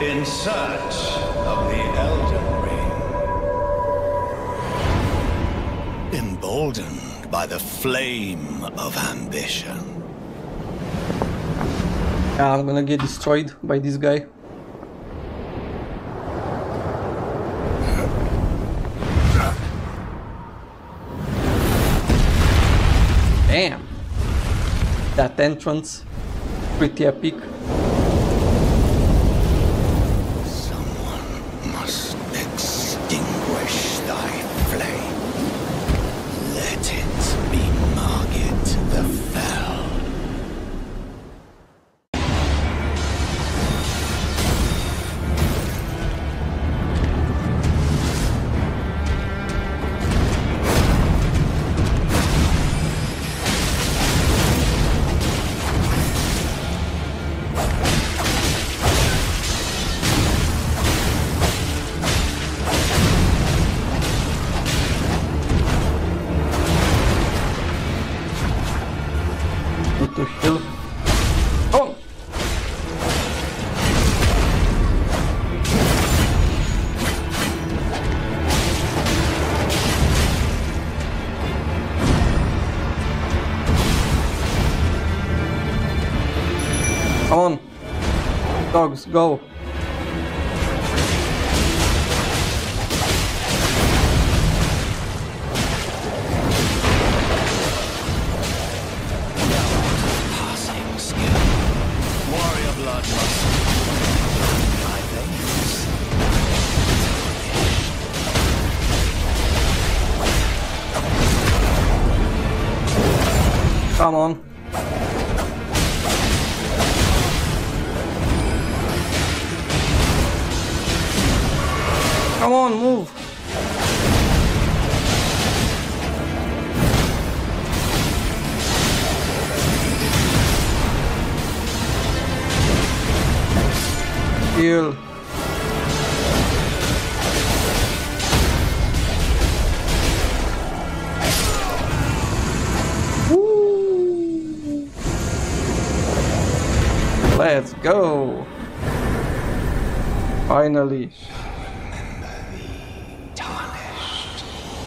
in search of the Elden Ring. Emboldened by the flame of ambition. Yeah, I'm gonna get destroyed by this guy. Damn. That entrance. Pretty epic. Oh! Come on. Dogs, go. Come on. Come on, move. Heal. Let's go. Finally.